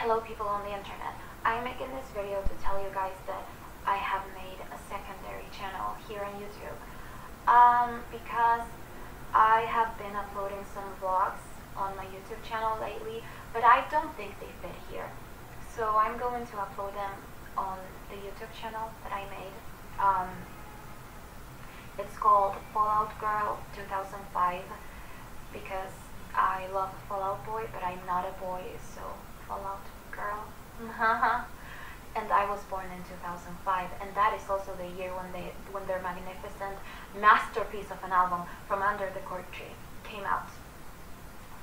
Hello people on the internet. I'm making this video to tell you guys that I have made a secondary channel here on YouTube. Um, because I have been uploading some vlogs on my YouTube channel lately, but I don't think they fit here. So I'm going to upload them on the YouTube channel that I made. Um, it's called Fallout Girl 2005 because I love Fall Out Boy, but I'm not a boy, so Fallout Girl. And I was born in 2005, and that is also the year when they when their magnificent masterpiece of an album, From Under the Cork Tree, came out.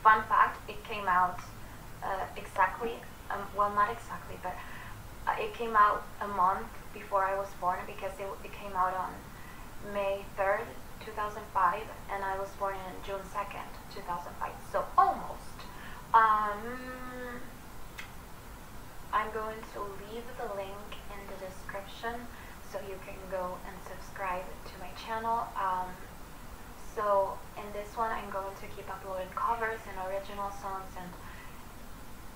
Fun fact: it came out uh, exactly, um, well, not exactly, but uh, it came out a month before I was born because it, it came out on May 3rd, 2005, and I was born on June 2nd, 2005. So almost. Um, I'm going to leave the link in the description so you can go and subscribe to my channel. Um, so in this one, I'm going to keep uploading covers and original songs and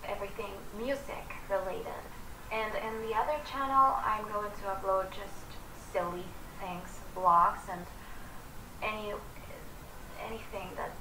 everything music related. And in the other channel, I'm going to upload just silly things, vlogs, and any anything that